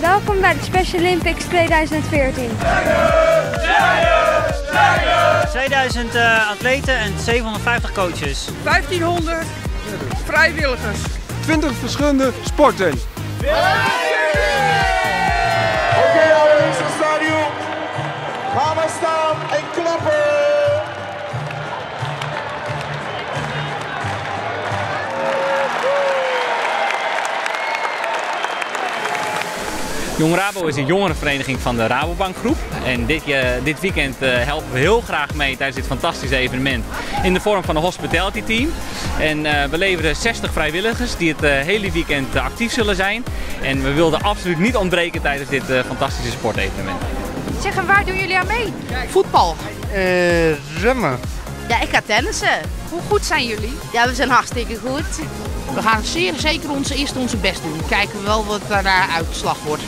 Welkom bij de Special Olympics 2014. 2000 uh, atleten en 750 coaches. 1500 vrijwilligers. 20 verschillende sporten. Oké, okay, allereerst het stadion. Gaan we staan en klappen. Jong Rabo is een jongerenvereniging van de Rabobankgroep. En dit, uh, dit weekend uh, helpen we heel graag mee tijdens dit fantastische evenement in de vorm van een hospitality team. En uh, we leveren 60 vrijwilligers die het hele weekend actief zullen zijn. En we wilden absoluut niet ontbreken tijdens dit fantastische sportevenement. Zeg, en waar doen jullie aan mee? Voetbal. remmen. Ik ga tennissen. Hoe goed zijn jullie? Ja, we zijn hartstikke goed. We gaan zeer zeker onze eerst onze best doen. Kijken we wel wat daar uitslag wordt.